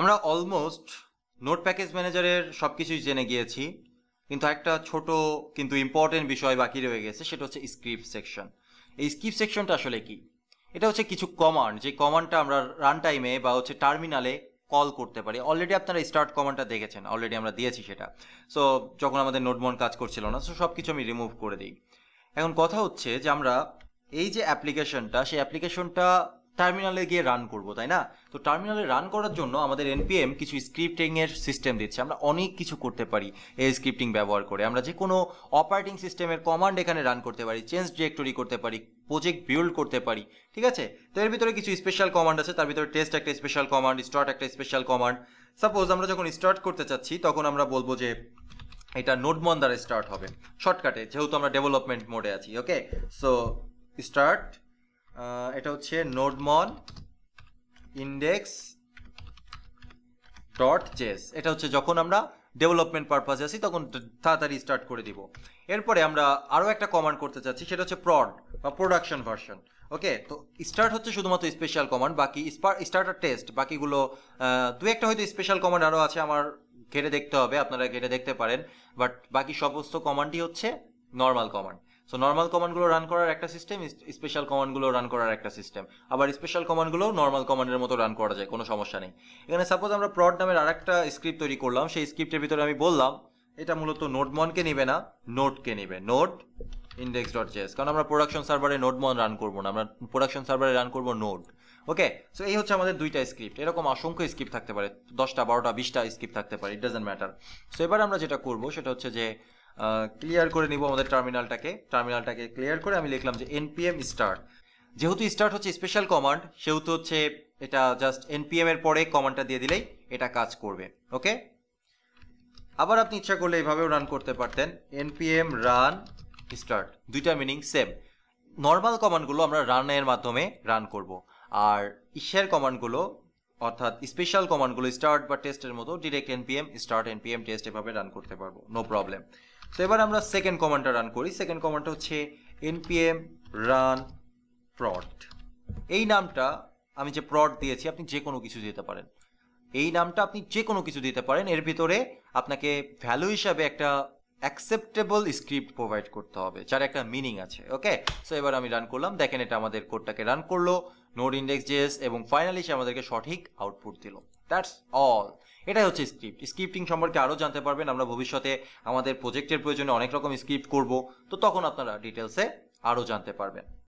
আমরা almost note package ম্যানেজারের সব কিছুই জেনে গিয়েছি, কিন্তু একটা ছোট কিন্তু ইম্পর্টেন্ট বিষয় বাকি রয়ে গেছে, সেটা হচ্ছে স্ক্রিপ্ট সেকশন এই স্ক্রিপ্ট সেকশনটা আসলে কি? এটা হচ্ছে কিছু কমান্ড যে কমান্ডটা আমরা রান টাইমে বা হচ্ছে টার্মিনালে কল করতে পারি। অলরেডি আপনারা স্টার্ট কমান্ডটা দেখেছেন অলরেডি আমরা দিয়েছি সেটা। সো যখন আমাদের নোটমন কাজ করছিল না সো সব কিছু আমি রিমুভ করে দিই। এখন কথা হচ্ছে যে আমরা এই যে অ্যাপ্লিকেশনটা সেই অ্যাপ্লিকেশনটা টার্মিনালে গিয়ে রান করব, তাই না? তো টার্মিনালে রান করার জন্য আমাদের এনপিএম কিছু স্ক্রিপ্টিং এর সিস্টেম দিচ্ছে। আমরা অনেক কিছু করতে পারি এই স্ক্রিপ্টিং ব্যবহার করে। আমরা যে কোনো অপারেটিং সিস্টেমের কমান্ড এখানে রান করতে পারি চেঞ্জ ডিরেক্টরি করতে পারি প্রজেক্ট বিল্ড করতে পারি, ঠিক আছে? তো এর ভিতরে কিছু স্পেশাল কমান্ড আছে। তার ভিতরে টেস্ট একটা স্পেশাল কমান্ড স্টার্ট একটা স্পেশাল কমান্ড সাপোজ আমরা যখন স্টার্ট করতে চাচ্ছি, তখন আমরা বলব যে এটা নোটমন দ্বারা স্টার্ট হবে। শর্টকাটে যেহেতু আমরা ডেভেলপমেন্ট মোডে আছি ওকে সো স্টার্ট এটা হচ্ছে নোডমন ইন্ডেক্স ডট জেস। এটা হচ্ছে যখন আমরা ডেভেলপমেন্ট পারপাসে আসি তখন তাড়াতাড়ি স্টার্ট করে দিব। এরপরে আমরা আরও একটা কমান্ড করতে চাচ্ছি, সেটা হচ্ছে প্রড বা প্রোডাকশন ভার্সন ওকে তো স্টার্ট হচ্ছে শুধুমাত্র স্পেশাল কমান্ড বাকি স্টার্টার টেস্ট বাকিগুলো দু একটা হয়তো স্পেশাল কমান্ড আরও আছে, আমার ঘেটে দেখতে হবে, আপনারা ঘেটে দেখতে পারেন। বাট বাকি সমস্ত কমান্ডই হচ্ছে নর্মাল কমান্ড সো নর্মাল কমান্ডগুলো রান করার একটা সিস্টেম স্পেশাল কমান্ডগুলো রান করার একটা সিস্টেম আবার স্পেশাল কমান্ডগুলো নর্মাল কমান্ডের মতো রান করা যায়, কোনো সমস্যা নেই। এখানে সাপোজ আমরা প্রড নামের আরেকটা স্ক্রিপ্ট তৈরি করলাম, সেই স্ক্রিপ্টের ভিতরে আমি বললাম, এটা মূলত নোটমনকে নিবে না নোটকে নিবে। নোট ইন্ডেক্স ডট জেস কারণ আমরা প্রোডাকশন সার্ভারে নোটমন রান করব না, আমরা প্রোডাকশন সার্ভারে রান করব নোট ওকে সো এই হচ্ছে আমাদের দুইটা স্ক্রিপ্ট এরকম অসংখ্য স্ক্রিপ্ট থাকতে পারে, দশটা, বারোটা, বিশটা স্ক্রিপ্ট থাকতে পারে ইট ডাজেন্ট ম্যাটার সো এবার আমরা যেটা করব, সেটা হচ্ছে যে ক্লিয়ার করে নিব আমাদের টার্মিনালটাকে টার্মিনালটাকে ক্লিয়ার করে আমি লিখলাম যে এনপিএম স্টার্ট যেহেতু স্টার্ট হচ্ছে স্পেশাল কমান্ড সেহেতু হচ্ছে এটা জাস্ট এনপিএম এর পরে কমান্ডটা দিয়ে দিলেই এটা কাজ করবে ওকে আবার আপনি ইচ্ছা করলে এইভাবেও রান করতে পারতেন। এনপিএম রান স্টার্ট দুইটা মিনিং সেম নর্মাল কমান্ডগুলো আমরা রানের মাধ্যমে রান করব। আর ইশের কমান্ডগুলো অর্থাৎ স্পেশাল কমান্ডগুলো স্টার্ট বা টেস্টের মতো direct NPM start NPM test এভাবে রান করতে পারব নো প্রবলেম তো এবার আমরা সেকেন্ড কমান্ডটা রান করি। সেকেন্ড কমান্ডটা হচ্ছে এনপিএম রান প্রড এই নামটা আমি যে প্রড দিয়েছি, আপনি যে কোনো কিছু দিতে পারেন। এই নামটা আপনি যে কোনো কিছু দিতে পারেন, এর ভিতরে আপনাকে ভ্যালু হিসাবে একটা অ্যাকসেপ্টেবল স্ক্রিপ্ট প্রোভাইড করতে হবে, যার একটা মিনিং আছে ওকে সো এবার আমি রান করলাম, দেখেন এটা আমাদের কোডটাকে রান করল। নোড ইন্ডেক্স জেস এবং ফাইনালি সে আমাদেরকে সঠিক আউটপুট দিল। দ্যাটস অল এটাই হচ্ছে স্ক্রিপ্ট। স্ক্রিপ্টিং সম্পর্কে আরও জানতে পারবেন। আমরা ভবিষ্যতে আমাদের প্রজেক্টের প্রয়োজনে অনেক রকম স্ক্রিপ্ট করব। তো তখন আপনারা ডিটেলসে আরও জানতে পারবেন।